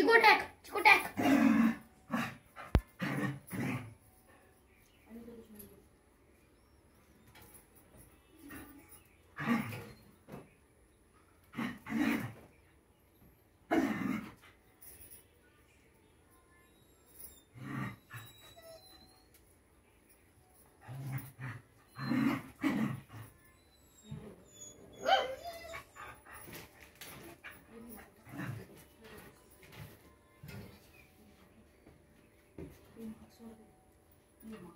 you go attack. 嗯说的对你有吗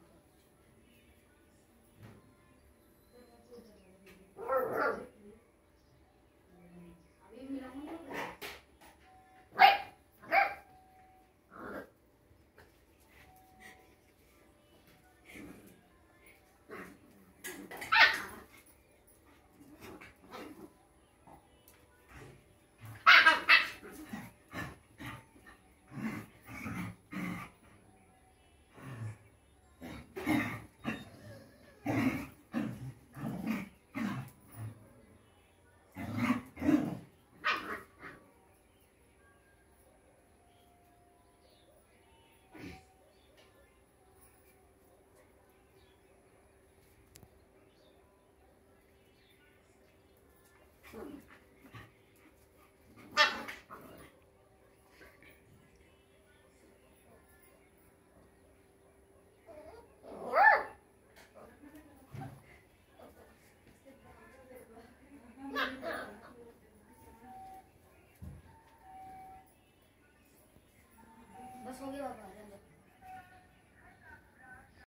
送给我吧。